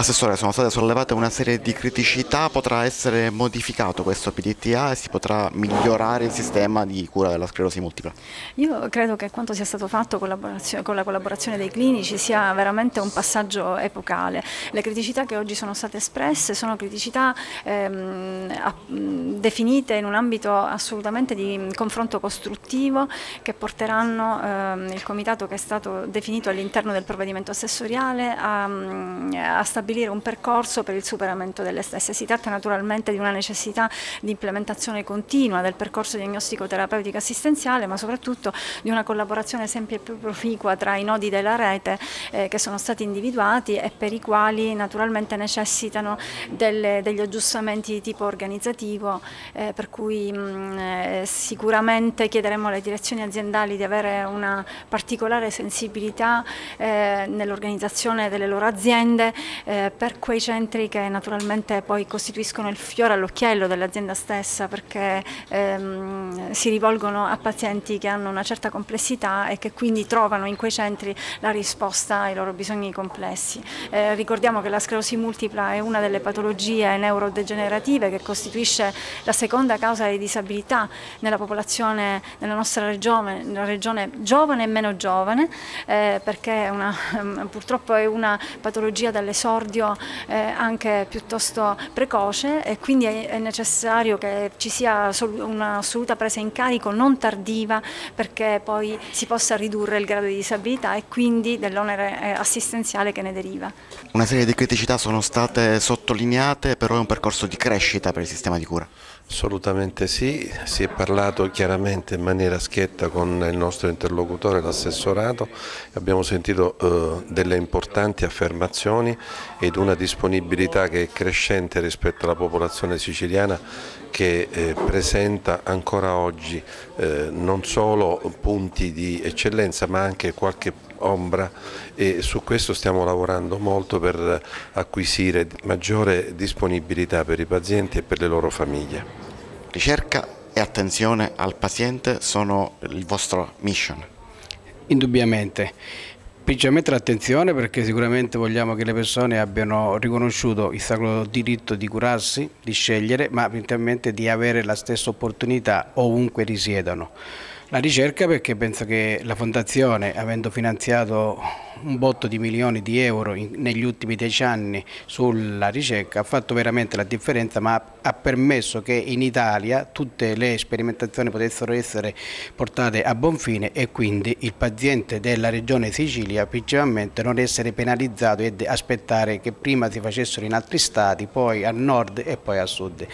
Assessore, sono state sollevate una serie di criticità, potrà essere modificato questo PDTA e si potrà migliorare il sistema di cura della sclerosi multipla? Io credo che quanto sia stato fatto con la collaborazione dei clinici sia veramente un passaggio epocale. Le criticità che oggi sono state espresse sono criticità ehm, definite in un ambito assolutamente di confronto costruttivo che porteranno ehm, il comitato che è stato definito all'interno del provvedimento assessoriale a, a stabilire stabilire un percorso per il superamento delle stesse. Si tratta naturalmente di una necessità di implementazione continua del percorso diagnostico terapeutico assistenziale, ma soprattutto di una collaborazione sempre più proficua tra i nodi della rete eh, che sono stati individuati e per i quali naturalmente necessitano delle, degli aggiustamenti di tipo organizzativo, eh, per cui mh, sicuramente chiederemo alle direzioni aziendali di avere una particolare sensibilità eh, nell'organizzazione delle loro aziende eh, per quei centri che naturalmente poi costituiscono il fiore all'occhiello dell'azienda stessa perché ehm, si rivolgono a pazienti che hanno una certa complessità e che quindi trovano in quei centri la risposta ai loro bisogni complessi. Eh, ricordiamo che la sclerosi multipla è una delle patologie neurodegenerative che costituisce la seconda causa di disabilità nella popolazione nella nostra regione, nella regione giovane e meno giovane eh, perché è una, purtroppo è una patologia dall'esordio esordio eh, anche piuttosto precoce e quindi è, è necessario che ci sia un'assoluta presa in carico non tardiva perché poi si possa ridurre il grado di disabilità e quindi dell'onere eh, assistenziale che ne deriva. Una serie di criticità sono state sottolineate, però è un percorso di crescita per il sistema di cura. Assolutamente sì, si è parlato chiaramente in maniera schietta con il nostro interlocutore, l'assessorato, abbiamo sentito eh, delle importanti affermazioni ed una disponibilità che è crescente rispetto alla popolazione siciliana che eh, presenta ancora oggi eh, non solo punti di eccellenza ma anche qualche ombra e su questo stiamo lavorando molto per acquisire maggiore disponibilità per i pazienti e per le loro famiglie. Ricerca e attenzione al paziente sono il vostro mission. Indubbiamente. Principalmente l'attenzione perché sicuramente vogliamo che le persone abbiano riconosciuto il sacro diritto di curarsi, di scegliere, ma principalmente di avere la stessa opportunità ovunque risiedano. La ricerca perché penso che la Fondazione, avendo finanziato un botto di milioni di euro in, negli ultimi dieci anni sulla ricerca ha fatto veramente la differenza ma ha, ha, permesso che in Italia tutte le sperimentazioni potessero essere portate a buon fine e quindi il paziente della regione Sicilia principalmente non essere penalizzato e aspettare che prima si facessero in altri stati, poi a nord e poi a sud.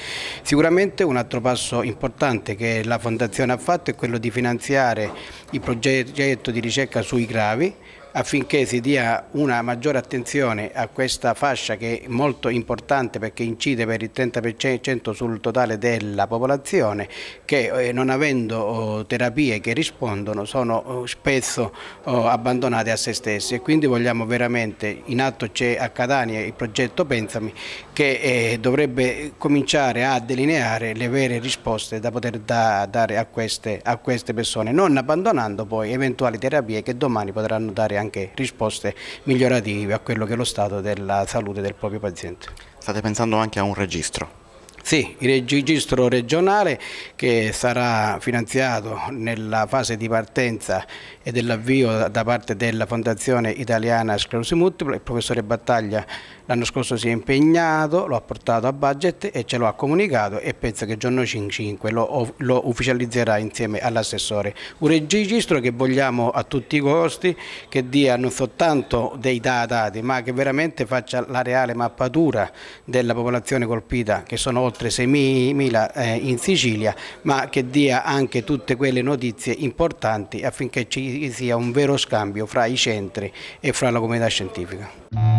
Sicuramente un altro passo importante che la Fondazione ha fatto è quello di finanziare il progetto di ricerca sui gravi affinché si dia una maggiore attenzione a questa fascia che è molto importante perché incide per il 30% sul totale della popolazione che eh, non avendo oh, terapie che rispondono sono oh, spesso oh, abbandonate a se stesse. E quindi vogliamo veramente, in atto c'è a Catania il progetto Pensami che eh, dovrebbe cominciare a delineare le vere risposte da poter da, dare a queste, a queste persone, non abbandonando poi eventuali terapie che domani potranno dare anche anche risposte migliorative a quello che è lo stato della salute del proprio paziente. State pensando anche a un registro? Sì, il registro regionale che sarà finanziato nella fase di partenza e dell'avvio da parte della Fondazione Italiana Sclerosi Multipla, il professore Battaglia l'anno scorso si è impegnato, lo ha portato a budget e ce lo ha comunicato e penso che giorno 5 lo, lo ufficializzerà insieme all'assessore. Un registro che vogliamo a tutti i costi, che dia non soltanto dei dati ma che veramente faccia la reale mappatura della popolazione colpita che sono oltre 6.000 eh, in Sicilia ma che dia anche tutte quelle notizie importanti affinché ci sia un vero scambio fra i centri e fra la comunità scientifica.